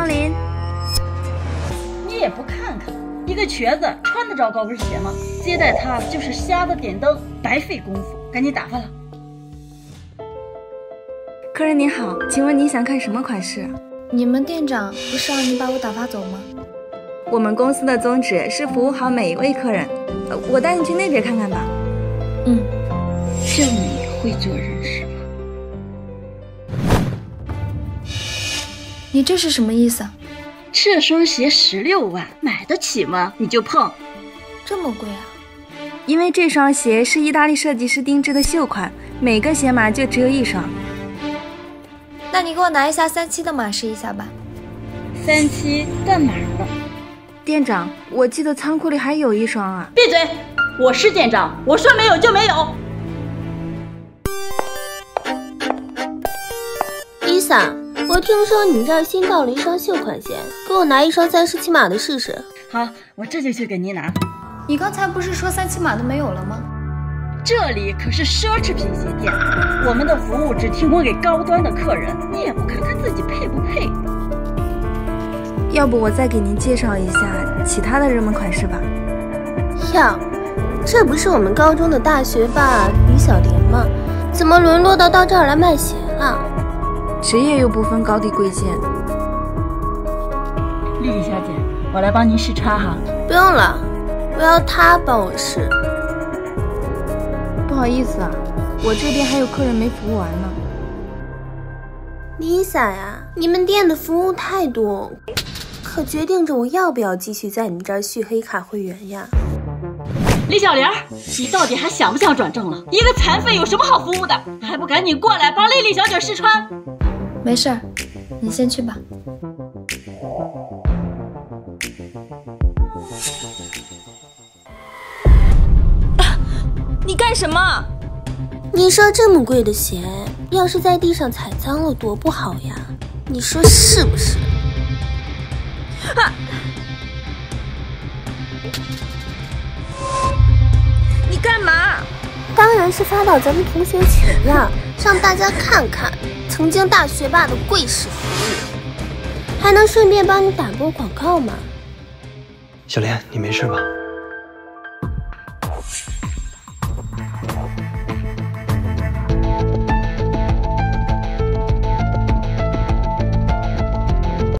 光临。你也不看看，一个瘸子穿得着高跟鞋吗？接待他就是瞎子点灯，白费功夫。赶紧打发了。客人您好，请问你想看什么款式？你们店长不是让你把我打发走吗？我们公司的宗旨是服务好每一位客人。我带你去那边看看吧。嗯，就你会做人是你这是什么意思？这双鞋十六万，买得起吗？你就碰，这么贵啊？因为这双鞋是意大利设计师定制的秀款，每个鞋码就只有一双。那你给我拿一下三七的码试一下吧。三七断码了。店长，我记得仓库里还有一双啊。闭嘴！我是店长，我说没有就没有。Lisa，我听说你这儿新到了一双秀款鞋，给我拿一双三十七码的试试。好，我这就去给您拿。你刚才不是说三七码的没有了吗？这里可是奢侈品鞋店，我们的服务只提供给高端的客人。你也不看看自己配不配？要不我再给您介绍一下其他的热门款式吧。哟，这不是我们高中的大学霸李小莲吗？怎么沦落到到这儿来卖鞋了？职业又不分高低贵贱。丽丽小姐，我来帮您试穿哈。不用了，我要他帮我试。不好意思啊，我这边还有客人没服务完呢。Lisa 呀，你们店的服务态度可决定着我要不要继续在你们这儿续黑卡会员呀。李小玲，你到底还想不想转正了？一个残废有什么好服务的？还不赶紧过来帮丽丽小姐试穿？没事儿，你先去吧。你干什么？你说这么贵的鞋，要是在地上踩脏了多不好呀？你说是不是？啊！你干嘛？当然是发到咱们同学群了，让大家看看曾经大学霸的贵式服务，还能顺便帮你打波广告吗？小莲，你没事吧？